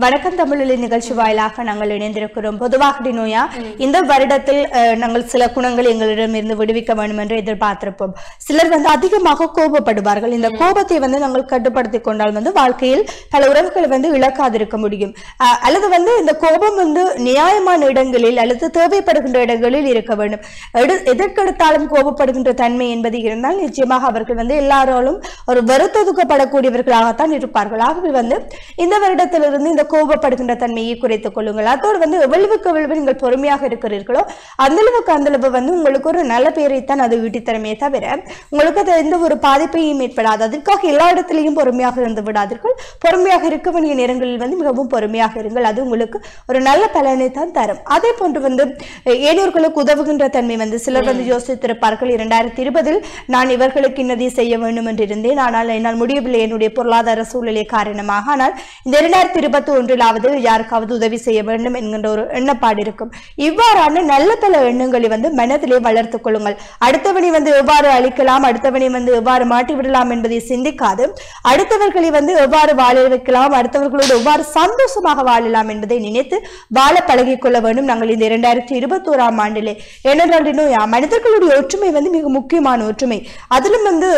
வணக்கம் தமிழில் நிகழ்ச்சி வாயிலாக நாங்கள் இணைந்திருக்கிறோம். பொதுவாக நோயா இந்த வருடத்தில் நாங்கள் சில குணங்கள் எங்களிடம் இருந்து விடுவிக்க வேண்டும் என்று எதிர்பார்த்திருப்போம். சிலர் வந்து அதிகமாக கோபப்படுவார்கள். இந்த கோபத்தை வந்து நாங்கள் கட்டுப்படுத்தி கொண்டால் வந்து வாழ்க்கையில் பல உறவுகளை வந்து இழக்காதிருக்க முடியும். அல்லது வந்து இந்த கோபம் வந்து நியாயமான இடங்களில் அல்லது தேவைப்படுகின்ற இடங்களில் இருக்க வேண்டும். எடு- எதற்கெடுத்தாலும் கோபப்படுகின்ற தன்மை என்பது இருந்தால் நிச்சயமாக அவர்கள் வந்து எல்லாராலும் ஒரு வருத்தொதுக்கப்படக்கூடியவர்களாகத்தான் இருப்பார்கள். ஆகவே வந்து இந்த வருடத்திலிருந்து இந்த கோபப்படுகின்ற தன்மையை குறைத்துக் கொள்ளுங்கள். அதோடு வந்து எவ்வளவுக்கு எவ்வளவு நீங்கள் பொறுமையாக இருக்கிறீர்களோ அந்த அளவுக்கு அந்த அளவு வந்து உங்களுக்கு ஒரு நல்ல பெயரைத்தான் அது ஈட்டித்தரமே தவிர உங்களுக்கு அது எந்த ஒரு பாதிப்பையும் ஏற்படாது. அதற்காக எல்லா இடத்திலையும் பொறுமையாக இருந்து விடாதீர்கள். பொறுமையாக இருக்க வேண்டிய நேரங்களில் வந்து மிகவும் பொறுமையாக இருங்கள். அது உங்களுக்கு ஒரு நல்ல பலனை தான் தரும். அதே போன்று வந்து அஹ், ஏனையோர்களுக்கு உதவுகின்ற தன்மை வந்து சிலர் வந்து யோசித்திருப்பார்கள். இரண்டாயிரத்தி இருபதில் நான் இவர்களுக்கு இன்னதை செய்ய வேண்டும் என்று இருந்தேன் ஆனால் என்னால் முடியவில்லை. என்னுடைய பொருளாதார சூழ்நிலை காரணமாக. ஆனால் இந்த இரண்டாயிரத்தி இருபத்தி ஒன்றிலாவது யாருக்காவது உதவி செய்ய வேண்டும் என்கின்ற ஒரு எண்ணப்பாடு இருக்கும். இவ்வாறான நல்ல பல எண்ணங்களை வந்து மனதிலே வளர்த்துக் கொள்ளுங்கள். அடுத்தவனை வந்து எவ்வாறு அழிக்கலாம் அடுத்தவனை வந்து எவ்வாறு மாட்டி விடலாம் என்பதை சிந்திக்காது. அடுத்தவர்களை வந்து எவ்வாறு வாழ வைக்கலாம் அடுத்தவர்களோடு எவ்வாறு சந்தோஷமாக வாழலாம் என்பதை நினைத்து வாழ பழகிக் கொள்ள வேண்டும். நாங்கள் இந்த இரண்டாயிரத்தி இருபத்தி ஓராம் ஆண்டிலே. ஏனென்றால் இன்னும் மனிதர்களுடைய ஒற்றுமை வந்து மிக முக்கியமான ஒற்றுமை. அதிலும் வந்து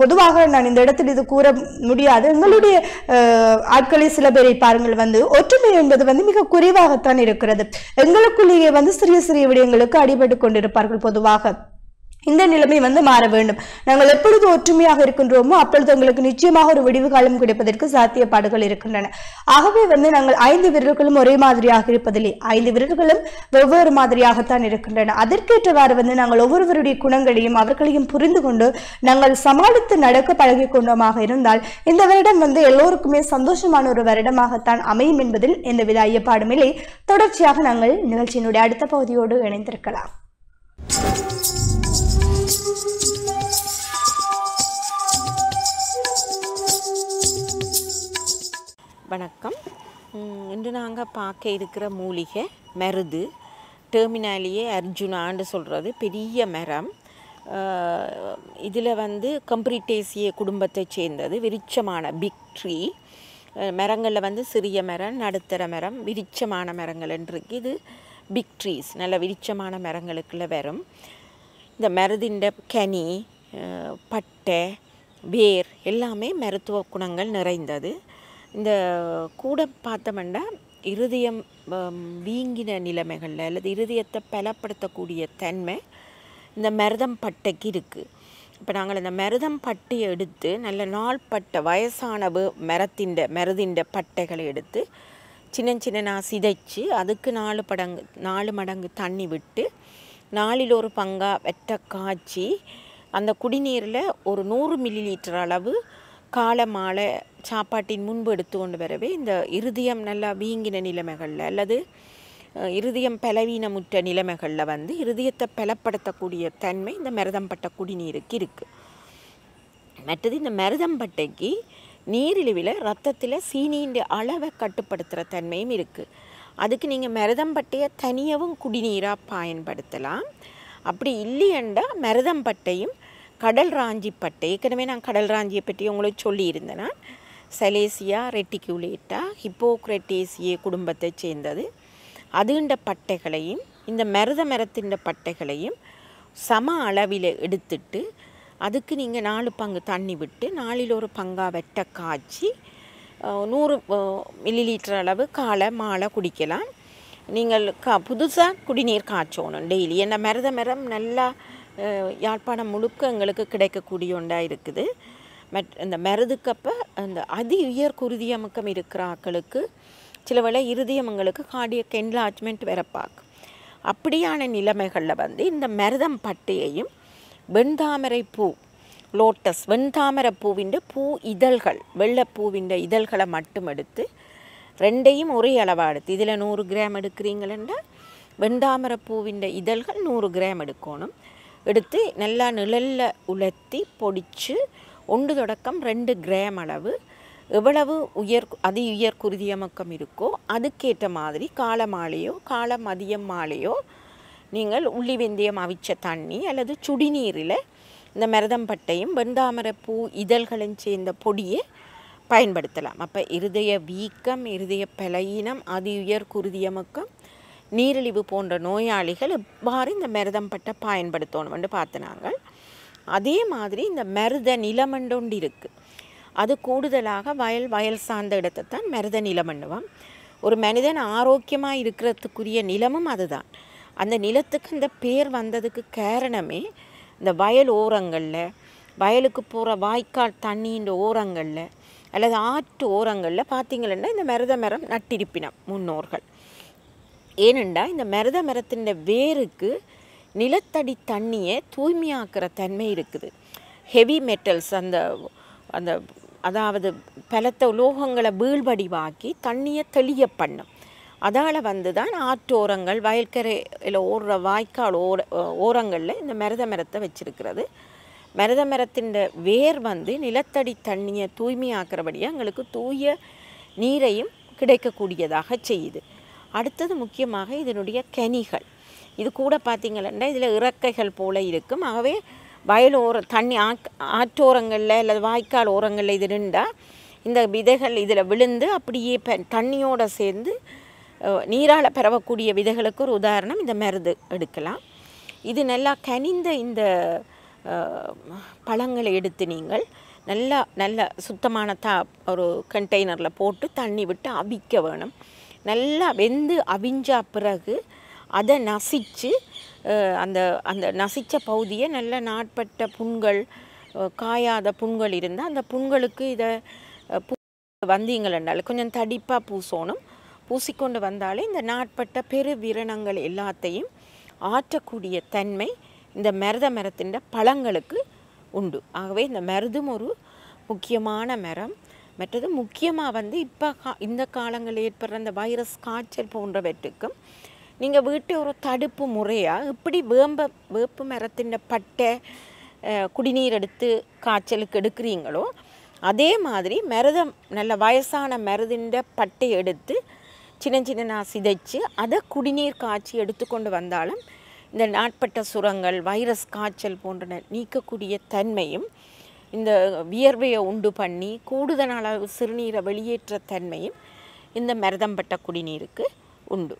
பொதுவாக நான் இந்த இடத்தில் இது கூற முடியாது. எங்களுடைய ஆட்களை சில பேரை பாருங்கள். வந்து ஒற்றுமை என்பது வந்து மிக குறைவாகத்தான் இருக்கிறது. எங்களுக்குள்ளேயே வந்து சிறிய சிறிய விடயங்களுக்கு அடிபட்டு கொண்டிருப்பார்கள் பொதுவாக. இந்த நிலைமை வந்து மாற வேண்டும். நாங்கள் எப்பொழுது ஒற்றுமையாக இருக்கின்றோமோ அப்பொழுது உங்களுக்கு நிச்சயமாக ஒரு விடிவு காலம் கிடைப்பதற்கு சாத்தியப்பாடுகள் இருக்கின்றன. ஆகவே வந்து நாங்கள் ஐந்து வீரர்களும் ஒரே மாதிரியாக இருப்பதில்லை. ஐந்து வீரர்களும் வெவ்வேறு மாதிரியாகத்தான் இருக்கின்றன. அதற்கேற்றவாறு வந்து நாங்கள் ஒவ்வொருவருடைய குணங்களையும் அவர்களையும் புரிந்து கொண்டு நாங்கள் சமாளித்து நடக்க பழகி கொண்டோமாக இருந்தால் இந்த வருடம் வந்து எல்லோருக்குமே சந்தோஷமான ஒரு வருடமாகத்தான் அமையும் என்பதில் எந்தவித ஐயப்பாடும் இல்லை. தொடர்ச்சியாக நாங்கள் நிகழ்ச்சியினுடைய அடுத்த பகுதியோடு இணைந்திருக்கலாம். வணக்கம். இன்று நாங்கள் பார்க்க இருக்கிற மூலிகை மருது. டெர்மினாலியே அர்ஜுனான்னு சொல்கிறது பெரிய மரம். இதில் வந்து கம்ப்ரிட்டேசிய குடும்பத்தை சேர்ந்தது விருட்சமான பிக் ட்ரீ மரங்களில் வந்து சிறிய மரம் நடுத்தர மரம் விருட்சமான மரங்கள் இருக்கு இது பிக் ட்ரீஸ் நல்ல விருட்சமான மரங்களுக்குள்ள வரும். இந்த மருதிண்ட கனி பட்டை வேர் எல்லாமே மருத்துவ குணங்கள் நிறைந்தது. இந்த கூட பார்த்தோம்னா இருதயம் வீங்கின நிலைமைகளில் அல்லது இருதயத்தை பலப்படுத்தக்கூடிய தன்மை இந்த மருதம் பட்டைக்கு இருக்குது இப்போ நாங்கள் இந்த மருதம் பட்டையை எடுத்து நல்ல நாள்பட்ட வயசான வே- மரத்தின் மருதின் பட்டைகளை எடுத்து சின்ன சின்ன சிதைச்சு அதுக்கு நாலு படங்கு நாலு மடங்கு தண்ணி விட்டு நாலில் ஒரு பங்காக வெட்ட காய்ச்சி அந்த குடிநீரில் ஒரு நூறு மில்லி லிட்டர் அளவு காலமாலை சாப்பாட்டின் முன்பு எடுத்து கொண்டு வரவே இந்த இருதயம் நல்லா வீங்கின நிலைமைகளில் அல்லது இருதயம் பலவீனமுற்ற நிலைமைகளில் வந்து இருதயத்தை பலப்படுத்தக்கூடிய தன்மை இந்த மருதம்பட்ட குடிநீருக்கு இருக்குது மற்றது இந்த மருதம்பட்டைக்கு நீரிழிவில் ரத்தத்தில் சீனியின் அளவை கட்டுப்படுத்துகிற தன்மையும் இருக்குது அதுக்கு நீங்கள் மருதம்பட்டையை தனியாகவும் குடிநீராக பயன்படுத்தலாம். அப்படி இல்லையண்டா மருதம்பட்டையும் கடல் ராஞ்சி பட்டை ஏற்கனவே நான் கடல் ராஞ்சியை பற்றி உங்களுக்கு சொல்லியிருந்தேன் நான் சலேசியா ரெட்டிகுலேட்டா ஹிப்போக்ரட்டேசிய குடும்பத்தை சேர்ந்தது. அதுண்ட பட்டைகளையும் இந்த மருத மரத்தின் பட்டைகளையும் சம அளவில் எடுத்துட்டு அதுக்கு நீங்கள் நாலு பங்கு தண்ணி விட்டு நாலில் ஒரு பங்காக வெட்ட காய்ச்சி நூறு மில்லி லிட்டர் அளவு காலை மாலை குடிக்கலாம். நீங்கள் கா புதுசாக குடிநீர் காய்ச்சோணும் டெய்லி. ஏன்னா மருத மரம் நல்லா யாழ்ப்பாணம் முழுக்க எங்களுக்கு கிடைக்கக்கூடிய ஒன்றாக இருக்குது மற் இந்த மருதுக்கப்ப அந்த அதி உயர் குருதியமுக்கம் இருக்கிற ஆக்களுக்கு சில வேளை இருதயமங்களுக்கு கார்டியக் என்லார்ஜ்மெண்ட் வரப்பாக்கு பார்க்கும். அப்படியான நிலைமைகளில் வந்து இந்த மருதம் பட்டையையும் வெண்தாமரை பூ லோட்டஸ் வெண்தாமரை பூவின் பூ இதழ்கள் வெள்ளைப்பூவின் இதழ்களை மட்டும் எடுத்து ரெண்டையும் ஒரே அளவாக எடுத்து இதில் நூறு கிராம் எடுக்கிறீங்களா வெண்தாமரை பூவின் இதழ்கள் நூறு கிராம் எடுக்கணும். எடுத்து நல்லா நிழலில் உலர்த்தி பொடிச்சு ஒன்று தொடக்கம் ரெண்டு கிராம் அளவு எவ்வளவு உயர் அதி உயர் குருதியமக்கம் இருக்கோ அதுக்கேற்ற மாதிரி காலமாலையோ மாலையோ மதியம் மாலையோ நீங்கள் உள்ளி வெந்தயம் அவிச்ச தண்ணி அல்லது சுடிநீரில் இந்த மருதம்பட்டையும் வெந்தாமரப்பூ இதழ்களும் சேர்ந்த பொடியை பயன்படுத்தலாம். அப்போ இருதய வீக்கம் இருதய பலகீனம் அதி உயர் குருதியமக்கம் நீரிழிவு போன்ற நோயாளிகள் இவ்வாறு இந்த மிருதம் பட்டை பயன்படுத்தணும்னு பார்த்து அதே மாதிரி இந்த மருத நிலமண்டொண்டு இருக்குது அது கூடுதலாக வயல் வயல் சார்ந்த இடத்தை தான் மருத நிலமண்டுவோம் ஒரு மனிதன் ஆரோக்கியமாக இருக்கிறதுக்குரிய நிலமும் அதுதான். அந்த நிலத்துக்கு இந்த பேர் வந்ததுக்கு காரணமே இந்த வயல் ஓரங்களில் வயலுக்கு போகிற வாய்க்கால் தண்ணின்ற ஓரங்களில் அல்லது ஆற்று ஓரங்களில் பார்த்தீங்கன்னா இந்த மருத மரம் நட்டிருப்பினம் முன்னோர்கள். ஏனெண்டா இந்த மருத மரத்தின் வேருக்கு நிலத்தடி தண்ணியை தூய்மையாக்குற தன்மை இருக்குது. ஹெவி மெட்டல்ஸ் அந்த அந்த அதாவது பலத்த உலோகங்களை வீழ்வடிவாக்கி தண்ணியை தெளிய பண்ணும். அதால் வந்து தான் ஆற்றோரங்கள் வயல்கரையில் ஓடுற வாய்க்கால் ஓர ஓரங்களில் இந்த மருத மரத்தை வச்சுருக்கிறது. மருத மரத்தின் வேர் வந்து நிலத்தடி தண்ணியை தூய்மையாக்குறபடியாக எங்களுக்கு தூய நீரையும் கிடைக்கக்கூடியதாக செய்யுது. அடுத்தது முக்கியமாக இதனுடைய கனிகள். இது கூட பார்த்திங்கன்னா இதில் இறக்கைகள் போல இருக்கும். ஆகவே வயல் ஓர தண்ணி ஆக் ஆற்றோரங்களில் அல்லது வாய்க்கால் ஓரங்களில் இது நின்றால் இந்த விதைகள் இதில் விழுந்து அப்படியே ப தண்ணியோடு சேர்ந்து நீரால் பரவக்கூடிய விதைகளுக்கு ஒரு உதாரணம் இந்த மருந்து எடுக்கலாம். இது நல்லா கனிந்த இந்த பழங்களை எடுத்து நீங்கள் நல்லா நல்ல சுத்தமான தா ஒரு கண்டெய்னரில் போட்டு தண்ணி விட்டு அவிக்க வேணும். நல்லா வெந்து அவிஞ்சா பிறகு அதை நசித்து அந்த அந்த நசித்த பகுதியை நல்ல நாட்பட்ட புண்கள் காயாத புண்கள் இருந்தால் அந்த புண்களுக்கு இதை பூ வந்தீங்களென்றால் கொஞ்சம் தடிப்பாக பூசணும். பூசிக்கொண்டு வந்தாலே இந்த நாட்பட்ட பெரு விரணங்கள் எல்லாத்தையும் ஆற்றக்கூடிய தன்மை இந்த மருத மரத்தின் பழங்களுக்கு உண்டு. ஆகவே இந்த மருதும் ஒரு முக்கியமான மரம். மற்றது முக்கியமாக வந்து இப்போ கா இந்த காலங்களில் ஏற்படுற அந்த வைரஸ் காய்ச்சல் போன்றவற்றுக்கும் நீங்கள் வீட்டு ஒரு தடுப்பு முறையாக இப்படி வேம்ப வேப்பு மரத்தின் பட்டை குடிநீர் எடுத்து காய்ச்சலுக்கு எடுக்கிறீங்களோ அதே மாதிரி மருதம் நல்ல வயசான மருதின்ற பட்டை எடுத்து சின்ன சின்ன சிதைச்சு அதை குடிநீர் காய்ச்சி எடுத்துக்கொண்டு வந்தாலும் இந்த நாட்பட்ட சுரங்கள் வைரஸ் காய்ச்சல் போன்றன நீக்கக்கூடிய தன்மையும் இந்த வியர்வையை உண்டு பண்ணி கூடுதல் அளவு சிறுநீரை வெளியேற்ற தன்மையும் இந்த மருதம்பட்ட குடிநீருக்கு உண்டு.